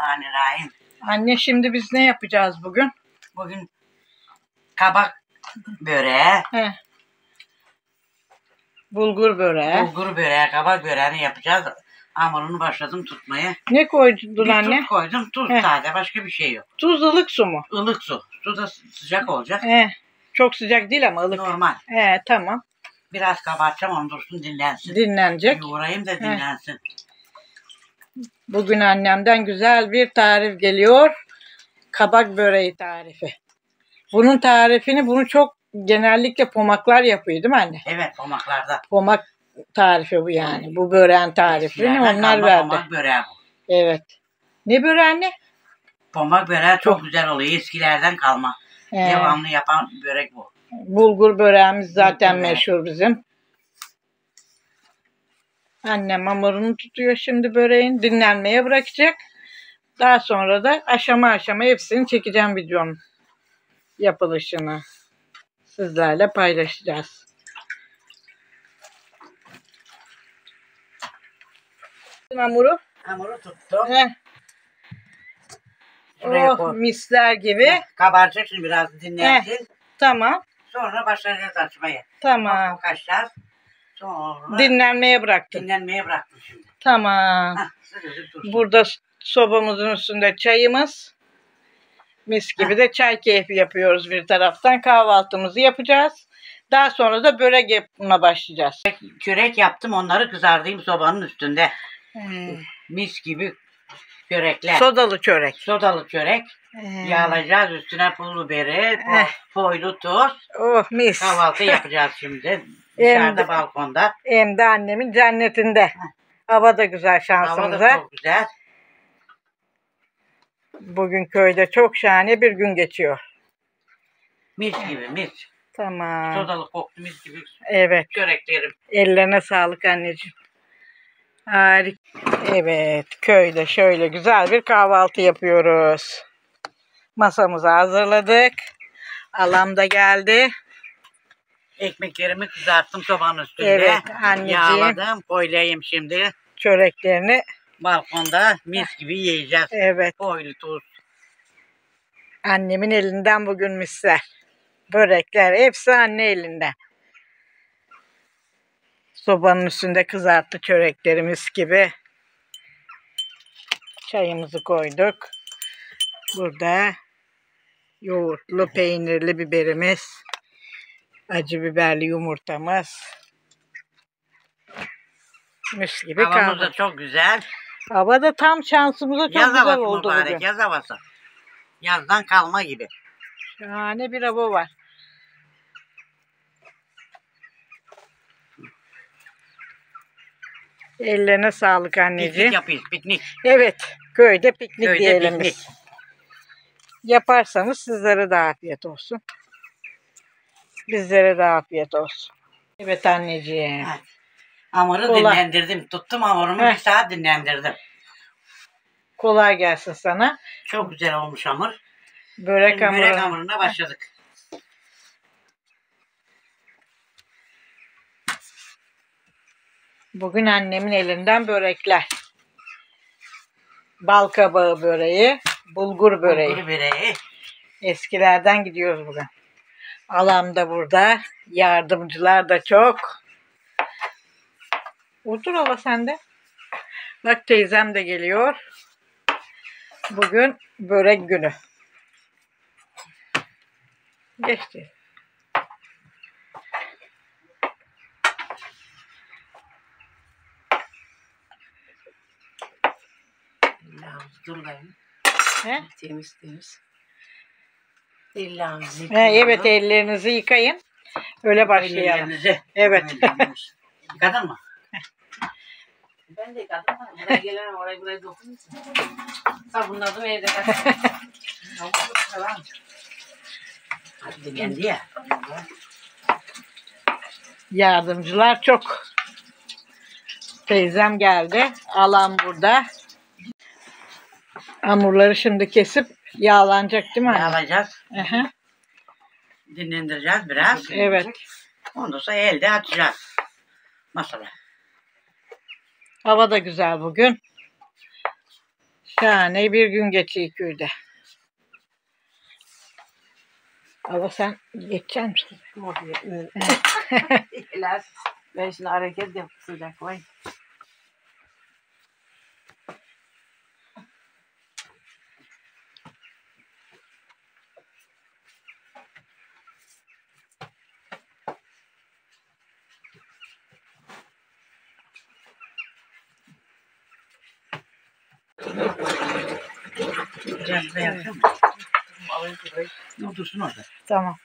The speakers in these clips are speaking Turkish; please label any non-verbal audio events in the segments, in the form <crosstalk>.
Bismillahirrahmanirrahim. Anne şimdi biz ne yapacağız bugün? Bugün kabak böreği, He. Bulgur böreği. bulgur böreği, kabak böreğini yapacağız. Hamurunu başladım tutmaya. Ne koydun Bir anne? tuz koydum, tuz He. sade, başka bir şey yok. Tuz ılık su mu? Ilık su. Su da sı- sıcak olacak. He. Çok sıcak değil ama ılık. Normal. He, tamam. Biraz kabartacağım onu dursun dinlensin. Dinlenecek. Yoğurayım da dinlensin. Bugün annemden güzel bir tarif geliyor. Kabak böreği tarifi. Bunun tarifini bunu çok genellikle pomaklar yapıyor değil mi anne? Evet pomaklarda. Pomak tarifi bu yani. Bu böreğin tarifini Eskilerden onlar kalma verdi. Pomak böreği bu. Evet. Ne böreği anne? Pomak böreği çok güzel oluyor. Eskilerden kalma. He, Devamlı yapan börek bu. bulgur böreğimiz zaten Bulgur böreği. meşhur bizim. Annem hamurunu tutuyor şimdi böreğin. Dinlenmeye bırakacak. Daha sonra da aşama aşama hepsini çekeceğim videonun yapılışını. Sizlerle paylaşacağız. Hamuru. Hamuru tuttum. Heh. Şuraya Oh, koy. misler gibi. Kabaracak şimdi biraz dinlensin. Tamam. Sonra başlayacağız açmaya. Tamam. Kaşlar. Sonra Dinlenmeye bıraktım. dinlenmeye bıraktım şimdi. Tamam. Hah, sıcacık dursun. Burada sobamızın üstünde çayımız. Mis gibi de çay keyfi yapıyoruz bir taraftan. Kahvaltımızı yapacağız. Daha sonra da börek yapmaya başlayacağız. Çörek yaptım onları kızardayım sobanın üstünde. Mis gibi çörekler. Sodalı çörek. Sodalı çörek. Yağlayacağız üstüne pul biberi, po- Eh. tuz. Oh mis. Kahvaltı yapacağız şimdi. Dışarıda balkonda. Hem de annemin cennetinde. Hava da güzel Hava da şansımıza. çok güzel. Bugün köyde çok şahane bir gün geçiyor. Mis gibi mis. Tamam. Sodalı koktu mis gibi Evet. çöreklerim. Ellerine sağlık anneciğim. Harika. Evet, köyde şöyle güzel bir kahvaltı yapıyoruz. Masamızı hazırladık. Alam da geldi. Ekmeklerimi kızarttım sobanın üstünde. Evet, anneciğim. Yağladım, koylayayım şimdi. Çöreklerini. Balkonda mis gibi yiyeceğiz. Evet, Foylu tuz. annemin elinden bugün misler. Börekler hepsi anne elinden. Sobanın üstünde kızarttı çöreklerimiz gibi. Çayımızı koyduk. Burada yoğurtlu peynirli biberimiz. Acı biberli yumurtamız. Mis gibi Havamız da kaldı. çok güzel. Hava da tam şansımıza çok Yaz güzel havası oldu mübarek, bugün. yaz havası. Yazdan kalma gibi. Şahane bir hava var. Ellerine sağlık anneciğim. Piknik yapıyoruz, piknik. Evet, köyde piknik Köyde diyelim piknik. biz. Yaparsanız sizlere de afiyet olsun. Bizlere de afiyet olsun. Evet anneciğim. Hamuru Kolay. dinlendirdim. Tuttum hamurumu Heh. bir saat dinlendirdim. Kolay gelsin sana. Çok güzel olmuş hamur. Börek Şimdi börek hamuru. hamuruna başladık. Bugün annemin elinden börekler. Bal kabağı böreği, bulgur böreği. Bulgur böreği. Eskilerden gidiyoruz bugün. Alam da burada. Yardımcılar da çok. Otur hala sen de. Bak teyzem de geliyor. Bugün börek günü. Geçti. Dur lan. He? Temiz temiz. Ellerimizi He, evet ellerinizi yıkayın. Öyle başlayalım. Ellerinizi. Evet. Yıkadın mı? <laughs> Ben de yıkadım. Buraya gelen oraya buraya dokunursun. Sabunladım evde. Tamam. <laughs> Hadi dinlendi ya. Yardımcılar çok. Teyzem geldi. Alan burada. Hamurları şimdi kesip yağlanacak değil mi? anne? Yağlayacağız. Aha, Dinlendireceğiz biraz. Evet. Ondan sonra elde atacağız. Masada. Hava da güzel bugün. Şahane bir gün geçiyor köyde. Ama sen geçecek misin? <laughs> Ben şimdi hareket yap sıcak vay. Da yapacağım. Dursun orada. Tamam.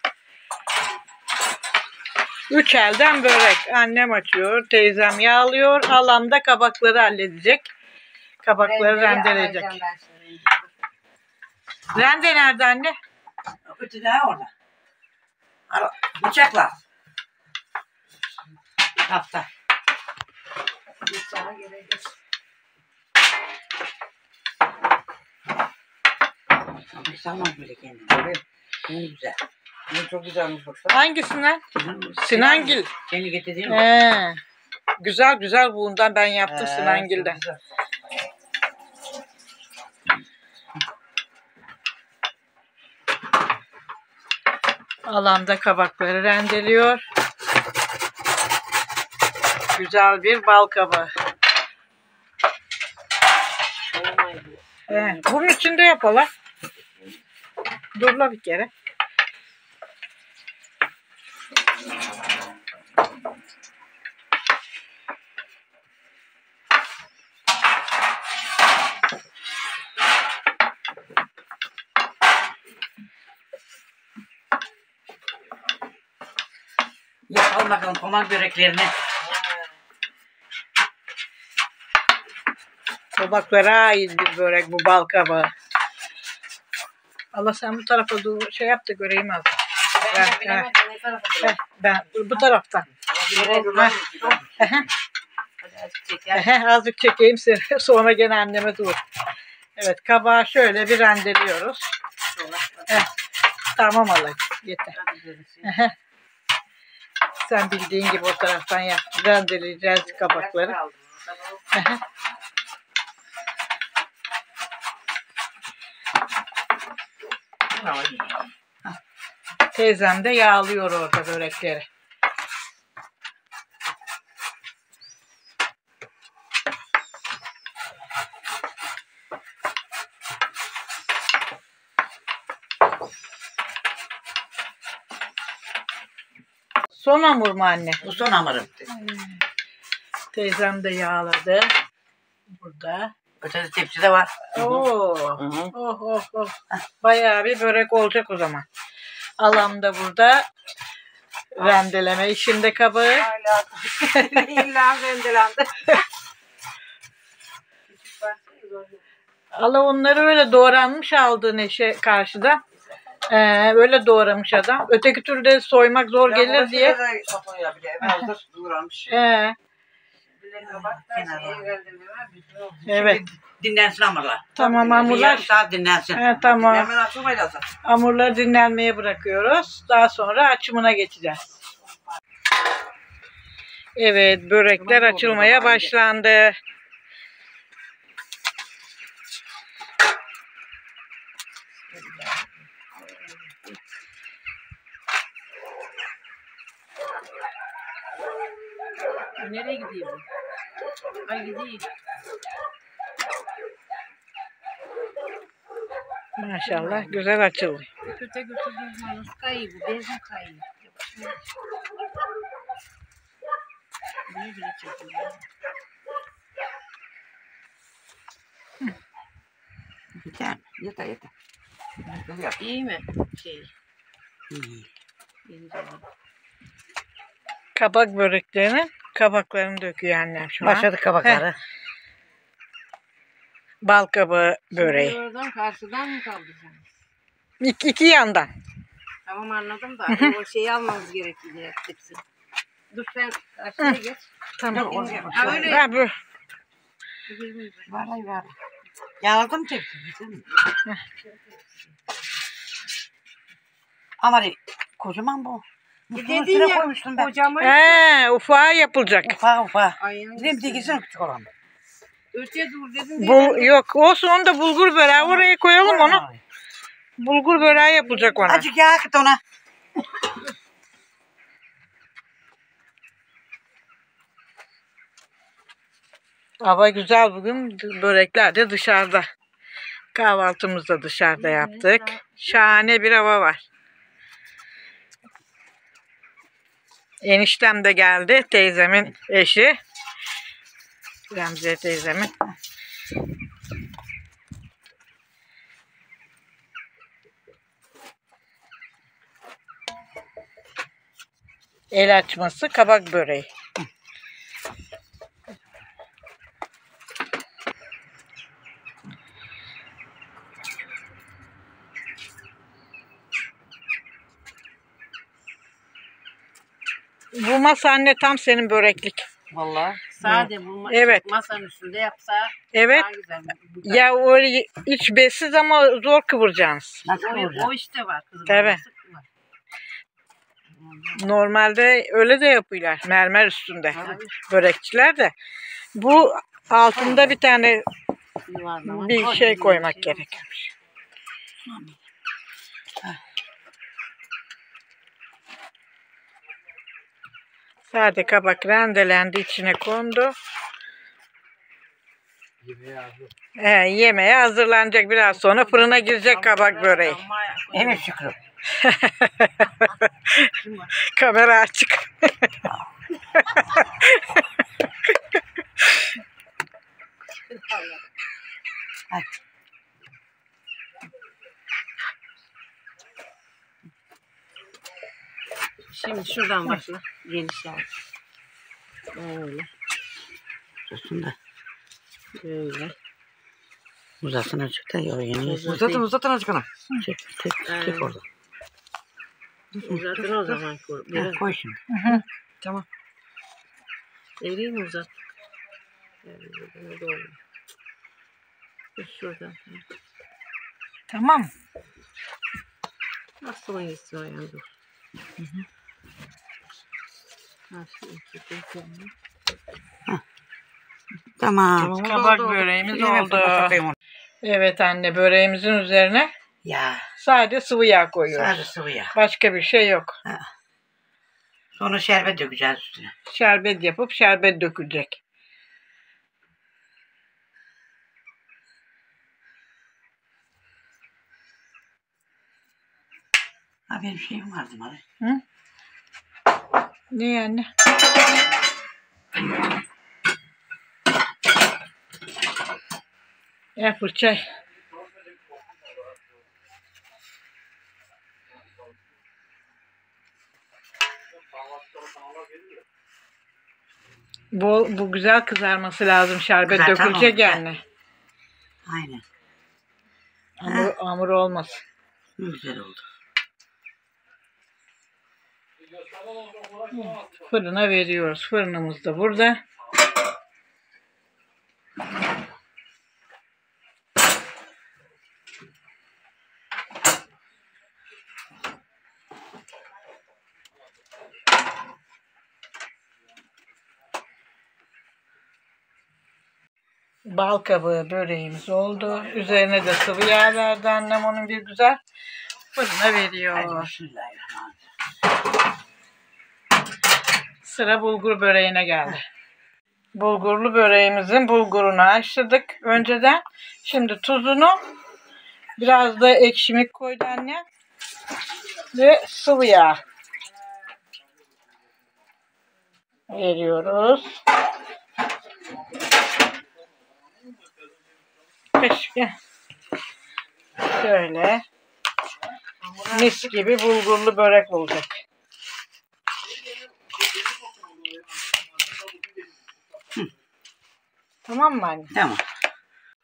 Üç elden börek. Annem açıyor, teyzem yağlıyor, halam da kabakları halledecek. Kabakları rendeleyecek. Rende nerede anne? Öte daha orada. Ara, bıçakla. Hafta. Ama sanmam böyle kendini. Böyle ne güzel. Ne çok güzelmiş baksana. Hangisinden? Sinangil. Kendi getirdiğin mi? He. Güzel güzel bundan ben yaptım Ee, Sinangil'den. çok güzel. Alanda kabakları rendeliyor. Güzel bir bal kabağı. He, bunun içinde yapalım. Dur la bir kere. Yapalım bakalım koman böreklerini. Kabaklara ait bir börek bu bal kabağı. Allah sen bu tarafa dur şey yap da göreyim az. Ben Ben- bilemedim ne tarafa Heh, ben bu, bu taraftan. Hadi azıcık çekeyim seni. <laughs> Sonra gene anneme dur. Evet kabağı şöyle bir rendeliyoruz. Heh, tamam Allah yeter. Sen bildiğin gibi o taraftan yap. Rendeleyeceğiz kabakları. Biraz Teyzem de yağlıyor orada börekleri. Son hamur mu anne? Bu son hamurum. Teyzem de yağladı. Burada. Ötede tepside var. Oo. Hı hı. Oh oh oh. Bayağı bir börek olacak o zaman. Alam da burada rendeleme işinde kabağı. Hala illa rendelendi. Ala onları öyle doğranmış aldı Neşe karşıda. Ee, öyle doğramış adam. Öteki türlü soymak zor gelir diye. Satılıyor bile. Hazır doğranmış. Ee, evet. Dinlensin hamurlar. Tamam yarım hamurlar. saat dinlensin. He, tamam. Hemen açılmayı lazım. Hamurları dinlenmeye bırakıyoruz. Daha sonra açımına geçeceğiz. Evet, börekler Tamam, açılmaya oldu, başlandı. Nereye gideyim? Ay gideyim. Maşallah güzel açıldı. Köte götürdüğüm zaman kayıyor bu. Benzin kayıyor. Niye bile çekiyor? Yeter. Yeter yeter. Yeter. İyi mi? Şey. İyi. Kabak böreklerinin kabaklarını döküyor annem şu an. Başladık kabakları. Bal kabağı böreği. Şimdi Oradan karşıdan mı kaldıracaksınız? İki, iki yandan. Tamam anladım da o şeyi almamız gerekiyor hepsi. Dur sen karşıya geç. Tamam. Yok, Ha, öyle. Ha, bu. Vallahi var. Yağladım mı çektin? Bitirdin mi? Ama kocaman bu. Dedin ya koymuştum ben. kocaman. He, ufağa yapılacak. Ufa ufa. Bir de de gitsin küçük olan. Öteye dur dedin diye. Bul, yok olsun onu da bulgur böreği oraya koyalım onu. Bulgur böreği yapılacak ona. Azıcık yağ kıt ona. Hava güzel bugün. Börekler de dışarıda. Kahvaltımızı da dışarıda yaptık. Şahane bir hava var. Eniştem de geldi. Teyzemin eşi. Remziye teyzemin. El açması kabak böreği. Bu masa anne tam senin böreklik. Vallahi. Sade bu ma- Evet. masanın üstünde yapsa Evet. daha güzel. Bu- Ya öyle iç besiz ama zor kıvıracaksınız. Nasıl o, o işte var kızım. Tabii. Var? Normalde öyle de yapıyorlar. Mermer üstünde. Tabii. Börekçiler de. Bu altında bir tane bir şey koymak şey. Sade kabak rendelendi içine kondu. He, yemeğe hazırlanacak biraz sonra fırına girecek kabak böreği. Ya, Evet Şükrü. <laughs> Kamera açık. Şimdi şuradan başla. Genişler. Böyle. Dursun da. Böyle. Uzasın azıcık da ya yeni yesin. Uzatın, uzatın azıcık ona. Çek çek çek orada. Uzatın o zaman. koy. Biraz koy şimdi. Tamam. Eğri mi uzat? Yani doğru. Şuradan. Tamam. Nasıl o yani dur. Ha, şu iki tekrar. Tamam. Kabak böreğimiz oldu. Evet anne böreğimizin üzerine Ya sadece sıvı yağ koyuyoruz. sadece sıvı yağ. Başka bir şey yok. Sonra şerbet dökeceğiz üstüne. Şerbet yapıp şerbet dökülecek. Ha benim şeyim vardı bari. Ne yani? Ya fırça. Bu, bu güzel kızarması lazım. Şerbet Kızartalım dökülecek yani. Aynen. Hamur, hamur olmasın. Güzel oldu. Fırına veriyoruz. Fırınımız da burada. Bal kabağı böreğimiz oldu. Üzerine de sıvı yağ verdi annem onun bir güzel. Fırına Hadi veriyor. bismillahirrahmanirrahim. Sıra bulgur böreğine geldi. Bulgurlu böreğimizin bulgurunu haşladık önceden. Şimdi tuzunu biraz da ekşimik koydu anne. Ve sıvı yağ. Veriyoruz. Keşke. Şöyle. Mis gibi bulgurlu börek olacak. Tamam mı anne? Tamam.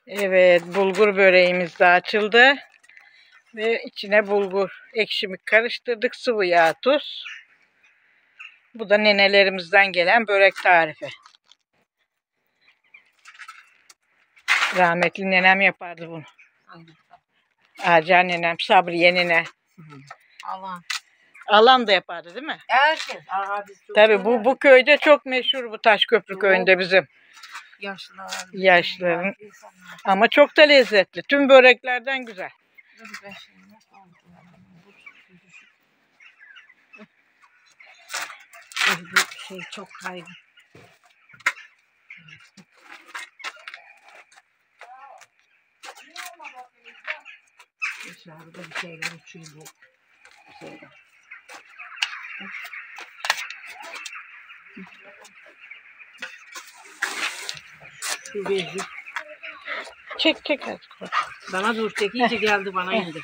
Evet, bulgur böreğimiz de açıldı. Ve içine bulgur, ekşimik karıştırdık, sıvı yağ, tuz. Bu da nenelerimizden gelen börek tarifi. Rahmetli nenem yapardı bunu. Hacer nenem, Sabriye nene. Allah. Alan da yapardı değil mi? Herkes. Tabii bu bu köyde çok meşhur bu Taşköprü köyünde bizim. Yaşlılar. Yaşlıların. Ama çok da lezzetli. Tüm böreklerden güzel. Bu şey çok kaygı. Dışarıda bir şeyler uçuyor bu şeyde. Şu. Çek çek artık. Bana dur tek iyice geldi bana indi.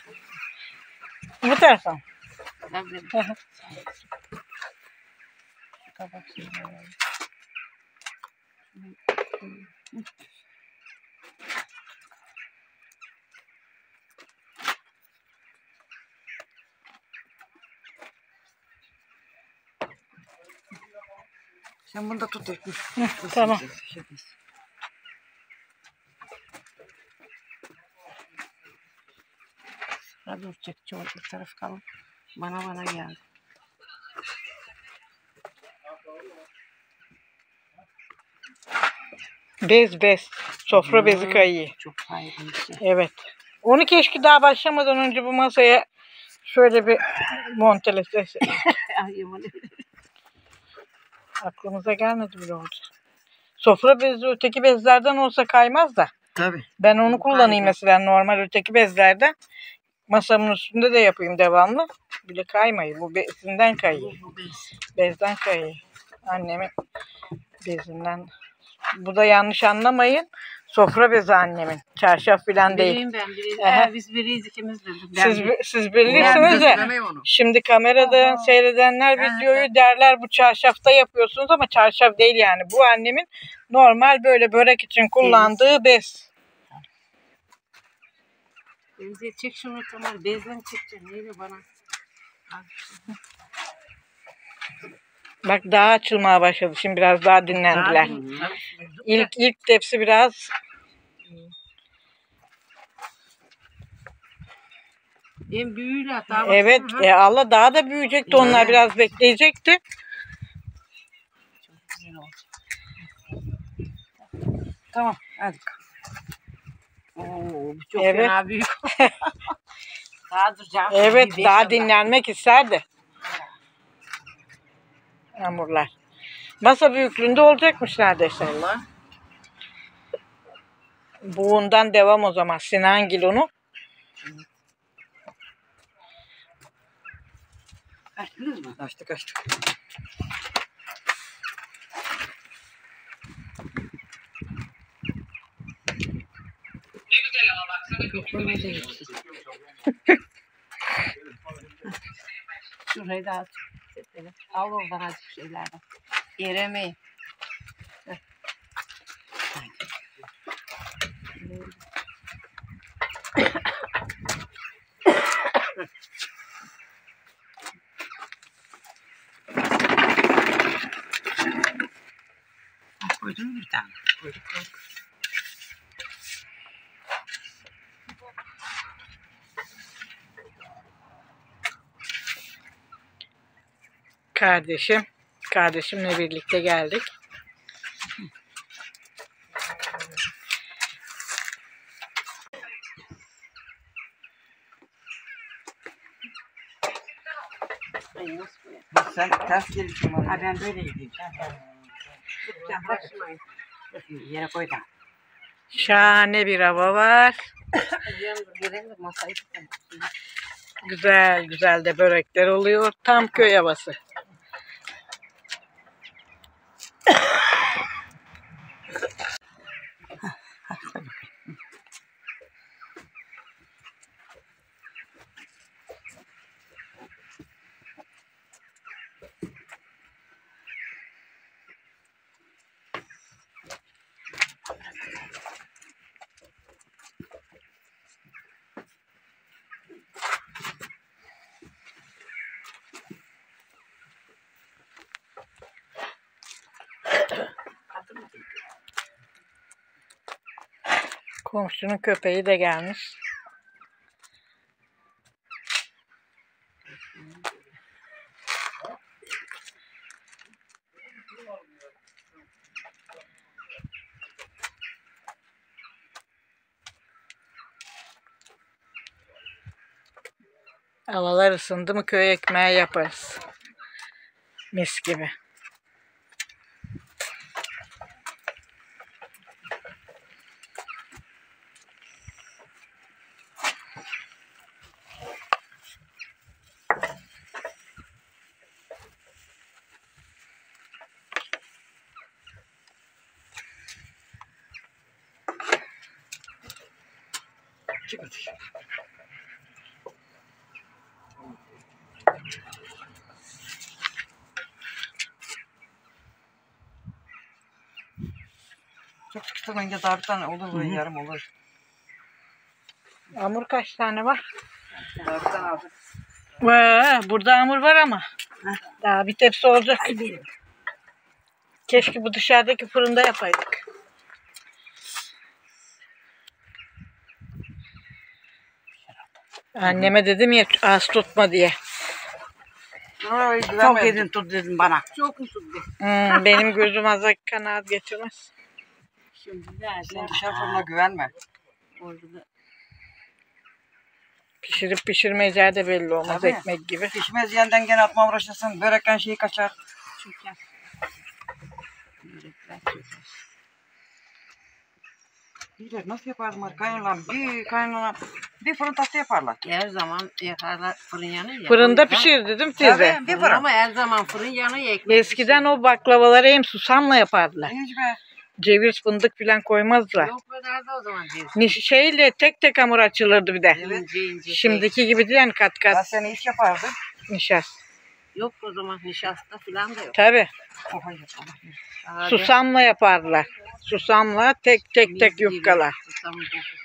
Bu tarafa. Sen bunu da tut tamam. Hadi dur çek çoğu bir taraf kalın. Bana bana geldi. Bez bez. Sofra bezi kayıyı. Çok kaygılı bir şey. Evet. Onu keşke daha başlamadan önce bu masaya şöyle bir montelesek. <laughs> Aklımıza gelmedi bile oldu. Sofra bezi öteki bezlerden olsa kaymaz da. Tabii. Ben onu kullanayım Aynen. mesela normal öteki bezlerden. Masamın üstünde de yapayım devamlı. Bile kaymayı. Bu bezinden kayıyor. Bu bez. Bezden kayıyor. Annemin bezinden. Bu da yanlış anlamayın. Sofra bezi annemin. Çarşaf falan değil. Biriyim ben biriyim. Ee, biz biriyiz ikimiz de. Siz, bir- bi- siz Ben birliksiniz de. Şimdi kamerada seyredenler videoyu derler bu çarşafta yapıyorsunuz ama çarşaf değil yani. Bu annemin normal böyle börek için kullandığı bez. Benziye çek şunu tamam. Bezden çekeceğim. Neyle bana? Bak daha açılmaya başladı. Şimdi biraz daha dinlendiler. İlk ilk tepsi biraz En büyüğüyle hatta. evet e, Allah daha da büyüyecekti. Onlar Evet. biraz bekleyecekti. Çok güzel olacak. Tamam hadi. Oo, çok Evet. fena büyük. <laughs> daha duracağım. Evet daha dinlenmek isterdi. Hamurlar. Masa büyüklüğünde olacakmış neredeyse. Allah. Buğundan devam o zaman. Sinan Gilon'u. Açtınız mı? Açtık açtık. Da geçti. Şurayı da. Şöyle. Al oradan azıcık şeylerden. Yeremeyin. Kardeşim. Kardeşimle birlikte geldik. Bak sen ters gelirsin bana. Ha ben böyle gideyim. Yere koy da. Şahane bir hava var. Güzel güzel de börekler oluyor. Tam köy havası. Komşunun köpeği de gelmiş. Havalar ısındı mı köy ekmeği yaparız. Mis gibi. Sıkıştırmayınca daha bir tane olur böyle yarım olur. Hamur kaç tane var? Daha bir tane aldık. Vaa, burada hamur var ama. Daha bir tepsi olacak. Keşke bu dışarıdaki fırında yapaydık. Anneme dedim ya az tutma diye. Ay, Çok yedin tut dedim bana. Çok mu tuttu? Hmm, benim gözüm aza kanaat getirmez. Şimdi? Sen dışarı fırına güvenme. Orada da Pişirip pişirmeyeceği de belli olmaz Tabii. ekmek gibi. Pişmez yenden gene atma uğraşırsın. Börekten şeyi kaçar. çöker. Börekler çöker. Bilir nasıl yapardım kaynanam? Bir kaynanam bir fırın tatlı yaparlar. Her zaman yakarlar fırın yanıyor ya. Fırında yüzden- pişir dedim teyze. Tabii bir Fırın fırın. Ama her zaman fırın yanıyor ekmek. Eskiden o baklavaları hem susamla yapardılar. Hiç be. Ceviz fındık falan koymazlar. Yok be nerede o zaman ceviz? Niş- Şeyle tek tek hamur açılırdı bir de. İnce ince. şey. Şimdiki gibi değil yani kat Ben kat seni hiç yapardım. nişast. Yok o zaman nişasta falan da yok. Tabi. Hayır. Allah bilir. Sade, Susamla yaparlar. Susamla tek tek tek yufkalar. susam kokusu.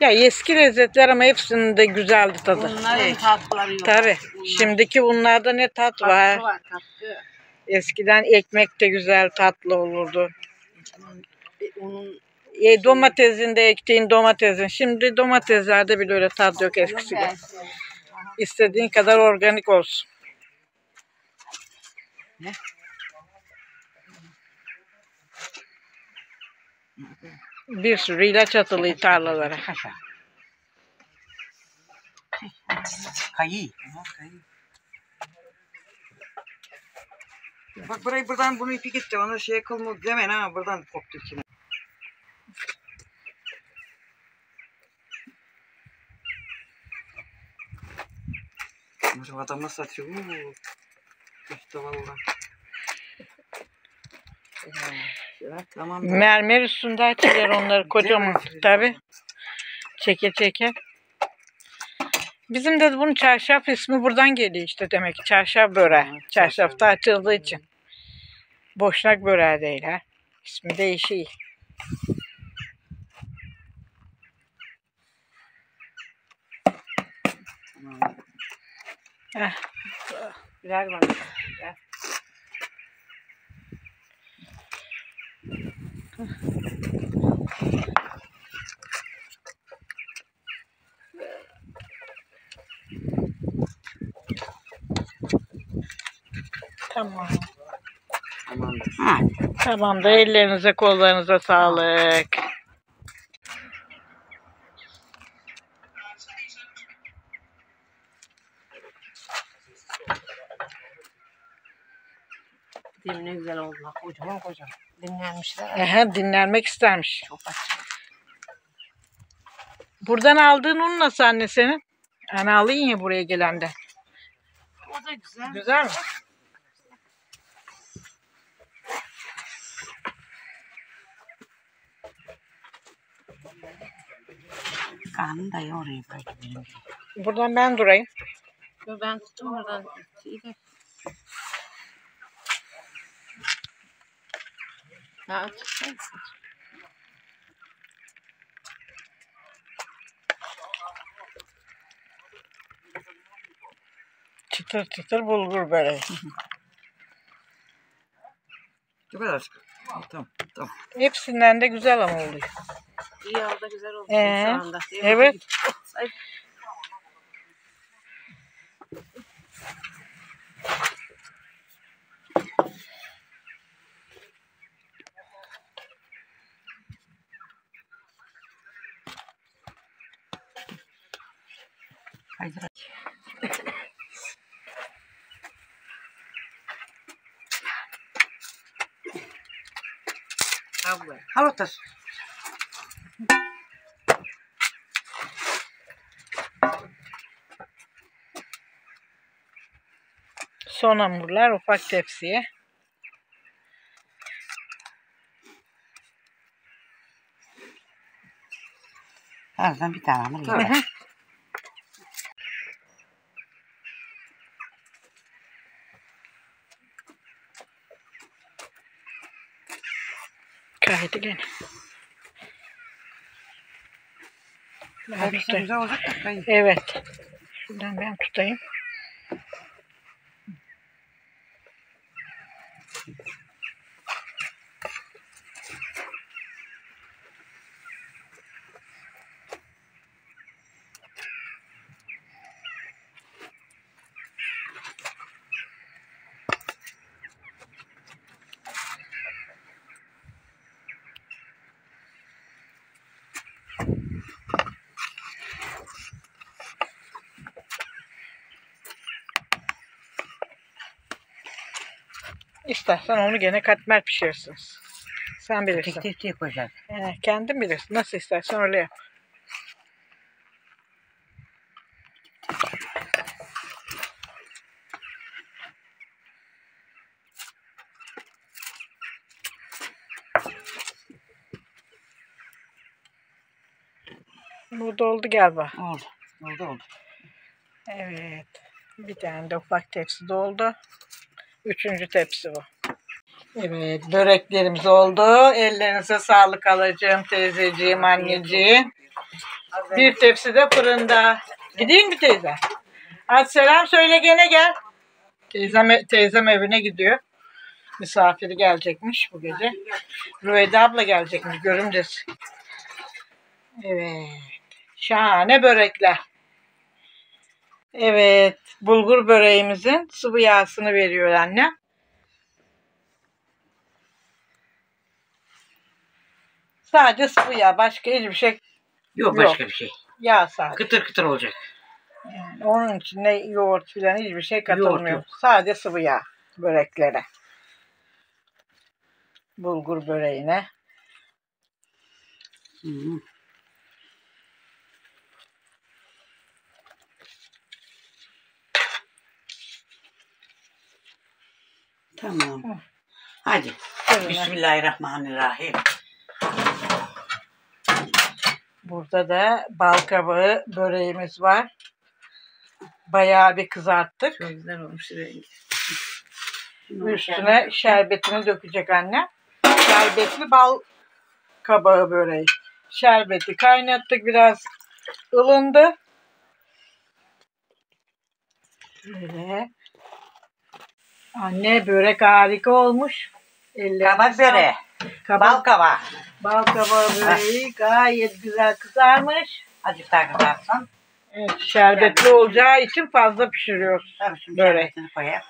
Ya eski lezzetler ama hepsinin de güzeldi tadı. Bunların tatlıları yok. Tabi. Bunlar- Şimdiki bunlarda ne tat Tatlı var. var tatlı. Eskiden ekmek de güzel tatlı olurdu. E, Onun E, domatesin de ektiğin domatesin. Şimdi domateslerde bile öyle tat yok eskisi gibi. İstediğin kadar organik olsun. Ne? Bir sürü ilaç atılıyor tarlalara. Kayı. Bak burayı buradan bunu ipi gitti. Onu şey kılma demeyin ha. Buradan koptu içine. Nasıl adam nasıl atıyor? Uuu. İşte valla. Evet, tamam. Mermer üstünde açılır onları kocaman. Tabi. Çeke çeke. Bizim de bunun çarşaf ismi buradan geliyor işte demek ki. Çarşaf böreği. Çarşafta açıldığı için. Boşnak böreği değil ha. İsmi değişiyor. Heh. Ver bana. Ver. Tamam. Tamam. Ha. Tamam da ellerinize kollarınıza sağlık. Demin ne güzel oldu. Kocaman kocaman. Dinlenmişler. Ehe, dinlenmek istermiş. Çok aç. Buradan aldığın un nasıl anne senin? Yani alayım ya buraya gelende. O da güzel. Güzel mi? Kanım da yoruyor belki benim. Buradan ben durayım. Yo, Ben tuttum buradan. İyi de. Çıtır çıtır bulgur böreği. Kadar sıkı. Tamam. Tamam. Hepsinden de güzel ama oluyor. İyi oldu güzel oldu Ee, şu anda. evet. Ay, Haydi. Abla. Halotas. Son hamurlar ufak tepsiye. Birazdan bir tane hamur hı. Kaydı gene. Ben tutayım. Evet. Şuradan ben tutayım. İstersen onu gene katmer pişirirsiniz. Sen tek bilirsin. tek tek koyacağız. He, kendin bilirsin. Nasıl istersen öyle yap. Bu doldu galiba. Oldu. Oldu oldu. Evet. Bir tane de ufak tepsi doldu. Üçüncü tepsi bu. Evet böreklerimiz oldu. Ellerinize sağlık alacağım teyzeciğim, anneciğim. Bir tepsi de fırında. Gideyim mi teyze? Hadi selam söyle gene gel. Teyzem, teyzem evine gidiyor. Misafiri gelecekmiş bu gece. Rüveyda abla gelecekmiş görümcesi. Evet. Şahane börekler. Evet. Bulgur böreğimizin sıvı yağsını veriyor anne. Sadece sıvı yağ. Başka hiçbir şey Yok başka bir şey. yağ sadece. Kıtır kıtır olacak. Yani onun içinde yoğurt filan hiçbir şey katılmıyor. yok. Sadece sıvı yağ böreklere. Bulgur böreğine. Hı -hı. Tamam. Hadi. Fırına. Bismillahirrahmanirrahim. Burada da bal kabağı böreğimiz var. Bayağı bir kızarttık. Çok güzel olmuş rengi. Üstüne şerbetini dökecek anne. Şerbetli bal kabağı böreği. Şerbeti kaynattık biraz ılındı. Böyle. Anne börek harika olmuş. Ellerine Kabak böreği. Kabak, Bal kabağı. bal kabağı böreği gayet güzel kızarmış. Azıcık daha kızarsın. Evet, şerbetli olacağı için fazla pişiriyoruz. Tabii şimdi Börek. şerbetini koyayım.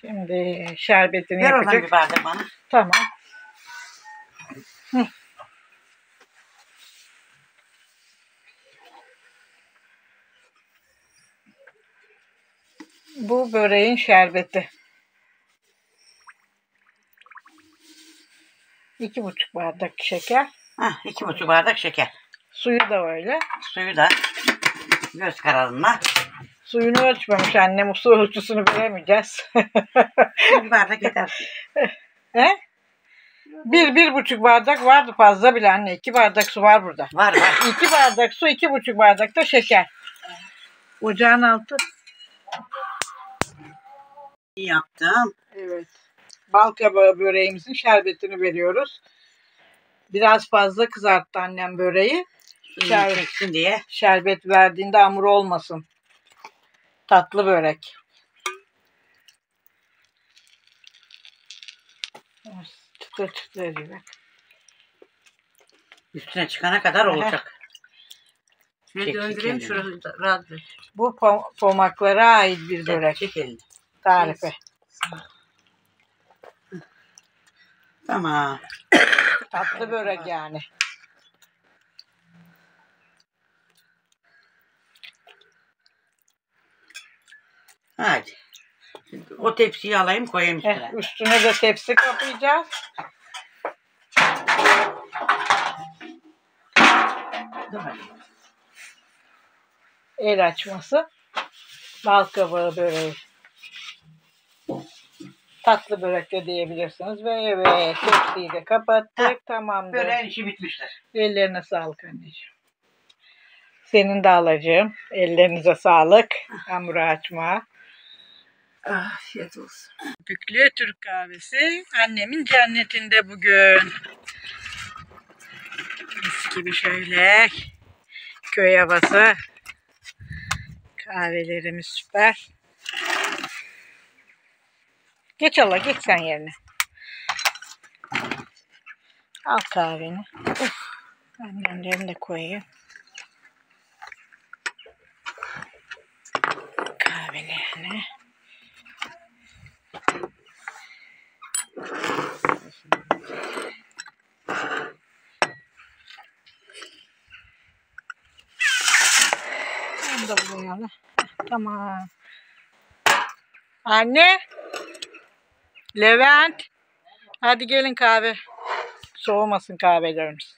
Şimdi şerbetini Ver yapacak. bir bardak bana. Tamam. Hı. Bu böreğin şerbeti. İki buçuk bardak şeker. Hah, iki buçuk bardak şeker. Suyu da öyle. Suyu da göz kararına. Suyunu ölçmemiş annem. Su ölçüsünü bilemeyeceğiz. Bir bardak yeter. He? <laughs> Bir, bir buçuk bardak vardı fazla bile anne. İki bardak su var burada. Var var. <laughs> İki bardak su, iki buçuk bardak da şeker. Ocağın altı. İyi yaptım. Evet. Bal kabağı böreğimizin şerbetini veriyoruz. Biraz fazla kızarttı annem böreği. Şerbet. çeksin diye. Şerbet verdiğinde hamur olmasın. Tatlı börek. Çıtır çıtır ediyor. Üstüne çıkana kadar olacak. Şöyle Çek, döndüreyim çek şurası rahat. Bu pom- pomaklara ait bir börek Çek elini. tarifi. Tamam. Tatlı börek yani. Hadi. Şimdi o tepsiyi alayım koyayım Heh, üstüne. üstüne de tepsi kapayacağız. Dur. El açması. Bal kabağı böreği. Tatlı börek de diyebilirsiniz. Ve evet tepsiyi de kapattık. Heh, Tamamdır. Böreğin işi bitmişler. Ellerine sağlık anneciğim. Senin de alacağım. Ellerinize sağlık. Hamuru açma. Afiyet olsun. Büklü Türk kahvesi annemin cennetinde bugün. Mis gibi şöyle köy havası. Kahvelerimiz süper. Geç Allah geç sen yerine. Al kahveni. Uf. Annemlerini de koyayım. Kahvelerini. Onu da. Heh, Tamam. Anne. Levent. Hadi gelin kahve. Soğumasın kahvelerimiz.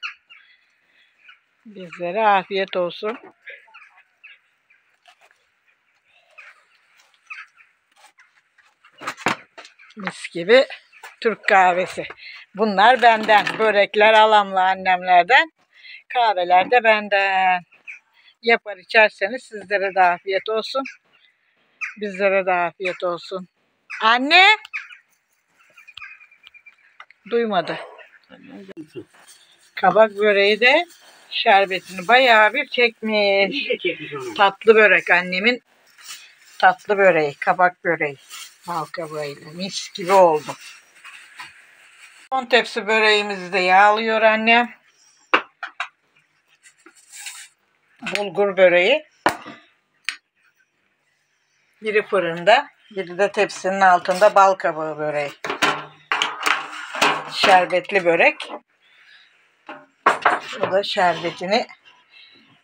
Bizlere afiyet olsun. Mis gibi Türk kahvesi. Bunlar benden. Börekler alamla annemlerden. Kahveler de benden. Yapar içerseniz sizlere de afiyet olsun. Bizlere de afiyet olsun. Anne! Duymadı. Kabak böreği de şerbetini bayağı bir çekmiş. Tatlı börek annemin tatlı böreği, kabak böreği. Bal kabağıyla mis gibi oldu. Son tepsi böreğimizi de yağlıyor annem. Bulgur böreği. Biri fırında, biri de tepsinin altında bal kabağı böreği. Şerbetli börek. O da şerbetini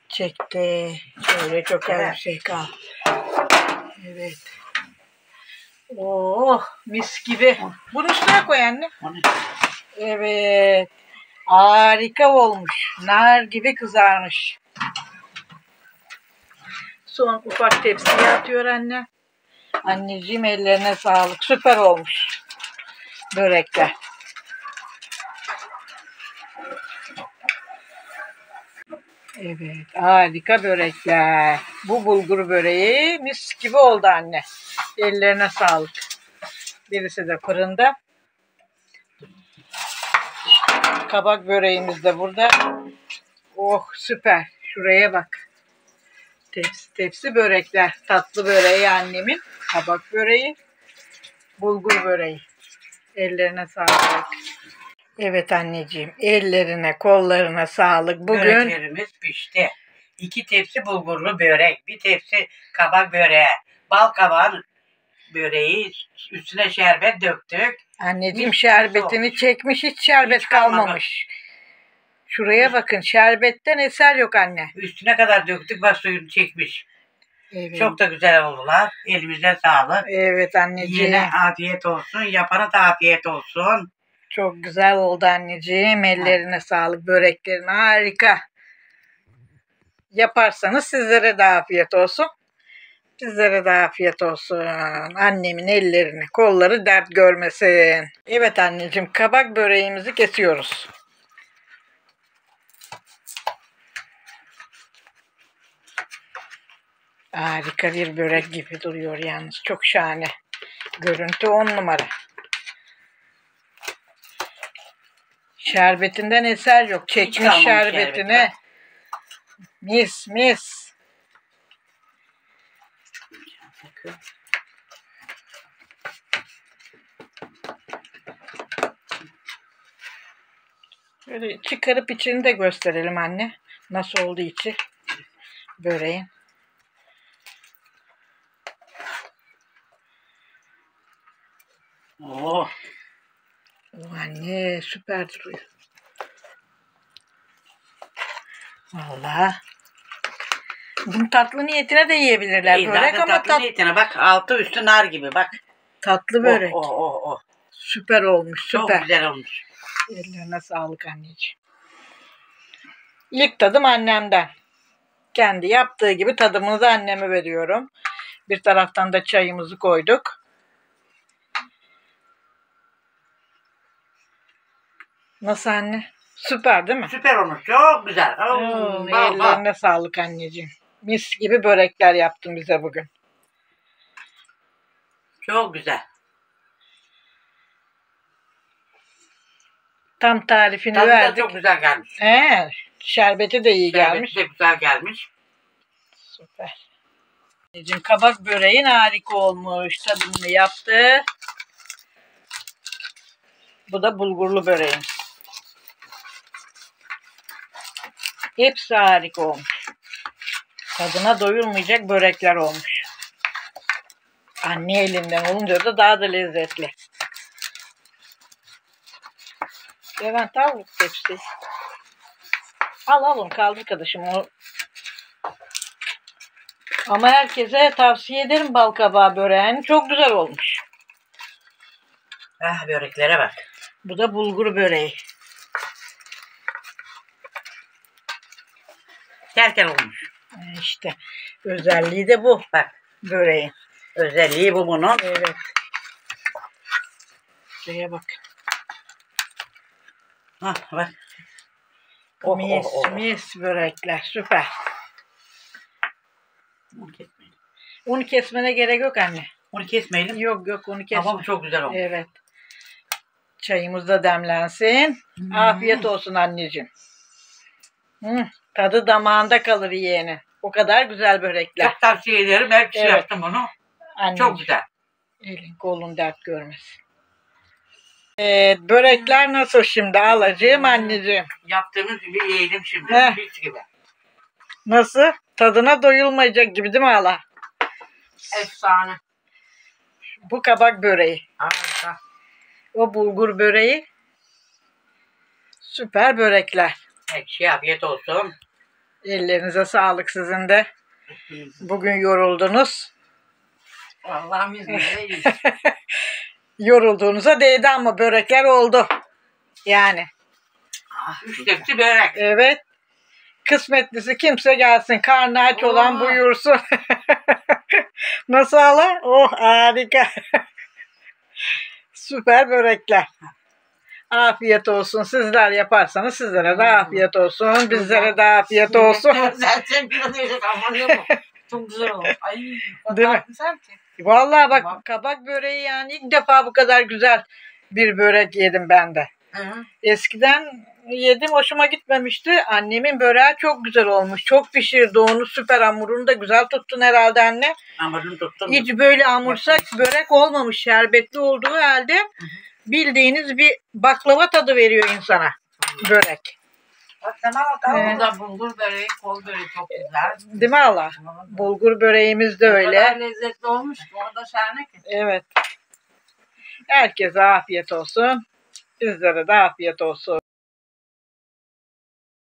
çekti. Şöyle çok az bir şey kal. Evet. Oh mis gibi. Bunu üstüne koy anne. Evet. Harika olmuş. Nar gibi kızarmış. Son ufak tepsiye atıyor anne. Anneciğim ellerine sağlık. Süper olmuş. Börekler. Evet, harika börekler. Bu bulgur böreği mis gibi oldu anne. Ellerine sağlık. Birisi de fırında. Kabak böreğimiz de burada. Oh süper. Şuraya bak. Tepsi tepsi börekler. Tatlı böreği annemin. Kabak böreği. Bulgur böreği. Ellerine sağlık. Evet anneciğim. Ellerine, kollarına sağlık. Bugün Böreklerimiz pişti. İki tepsi bulgurlu börek, bir tepsi kabak böreği, bal kabağın böreği, üstüne şerbet döktük. anneciğim Mis şerbetini çekmiş. Hiç şerbet Hiç kalmadı. kalmamış. Şuraya bakın. Şerbetten eser yok anne. Üstüne kadar döktük, bak suyunu çekmiş. Evet. Çok da güzel oldular. Elimize sağlık. Evet anneciğim. Yine afiyet olsun, yapana da afiyet olsun. Çok güzel oldu anneciğim. Ellerine sağlık. Böreklerin harika. Yaparsanız sizlere de afiyet olsun. Sizlere de afiyet olsun. Annemin ellerini, kolları dert görmesin. Evet anneciğim, kabak böreğimizi kesiyoruz. Harika bir börek gibi duruyor yalnız. Çok şahane. Görüntü on numara. Şerbetinden eser yok. Çekmiş kalmamış şerbetini. şerbeti. Mis mis. Böyle çıkarıp içini de gösterelim anne. Nasıl oldu içi böreğin. Oo, O anne süper duruyor. Vallahi Bunu tatlı niyetine de yiyebilirler İyi, börek ama tatlı tat, niyetine bak altı üstü nar gibi bak. tatlı O, börek. o, o, o. Süper olmuş Çok süper. güzel olmuş. Ellerine sağlık anneciğim. İlk tadım annemden. Kendi yaptığı gibi tadımını anneme veriyorum. Bir taraftan da çayımızı koyduk. Nasıl anne? Süper değil mi? Süper olmuş. Çok güzel. Oo, Oo, bak, bak. ellerine sağlık anneciğim. Mis gibi börekler yaptın bize bugün. Çok güzel. Tam tarifini Tadı da verdik. çok güzel gelmiş. Ee, şerbeti de iyi gelmiş. Şerbeti de güzel gelmiş. Süper. Anneciğim kabak böreğin harika olmuş. Tadımını yaptı. Bu da bulgurlu böreğin. Hepsi harika olmuş. Tadına doyulmayacak börekler olmuş. Anne elinden olunca da daha da lezzetli. Levent al tepsi. Al al onu kaldır kardeşim. O ama herkese tavsiye ederim bal kabağı böreğini. Çok güzel olmuş. Ah böreklere bak. Bu da bulgur böreği. Terken olmuş. İşte özelliği de bu Bak böreğin. özelliği bu bunun. Evet. Şuraya bak. Ah bak. Oh, mis oh, oh. mis börekler. Süper. Kesmeyelim. Unu kesmene gerek yok anne. Onu kesmeyelim. Yok yok onu kesme. Ama bu çok güzel olmuş. Evet. Çayımız da demlensin. Hmm. Afiyet olsun anneciğim. Hı, tadı damağında kalır yeğeni. O kadar güzel börekler. Çok tavsiye ederim. Her kişi Evet. yaptım bunu. Anneciğim. Çok güzel. Elin kolun dert görmesin. Evet, börekler nasıl şimdi alacağım anneciğim? Yaptığımız gibi yiyelim şimdi. Heh. Mis gibi. Nasıl? Tadına doyulmayacak gibi değil mi hala? Efsane. Bu kabak böreği. Harika. O bulgur böreği. Süper börekler. Kişiye afiyet olsun. Ellerinize sağlık sizin de. Bugün yoruldunuz. Allah'ım izniyle. <laughs> Yorulduğunuza değdi ama börekler oldu. Yani. Üç tepsi börek. Evet. Kısmetlisi kimse gelsin. Karnı aç olan Oo. buyursun. <laughs> Nasıl hala? Oh harika. <laughs> Süper börekler. Afiyet olsun. Sizler yaparsanız sizlere de afiyet olsun. Bizlere de afiyet olsun. <laughs> Zaten yiyecek aman yok. <laughs> Çok güzel olmuş. Ay, Değil mi? güzel ki. Vallahi bak Tamam. kabak böreği yani ilk defa bu kadar güzel bir börek yedim ben de. Hı hı. Eskiden yedim hoşuma gitmemişti. Annemin böreği çok güzel olmuş. Çok pişirdi onu süper hamurunu da güzel tuttun herhalde anne. Hamurunu tuttum. Hiç böyle hamursak börek olmamış şerbetli olduğu halde bildiğiniz bir baklava tadı veriyor insana börek. Bak tamam bakalım. Evet. Burada bulgur böreği, kol böreği çok güzel. Değil mi Allah? Bulgur böreğimiz de O kadar öyle. lezzetli olmuş ki. O da şahane ki. Evet. Herkese afiyet olsun. Bizlere de afiyet olsun.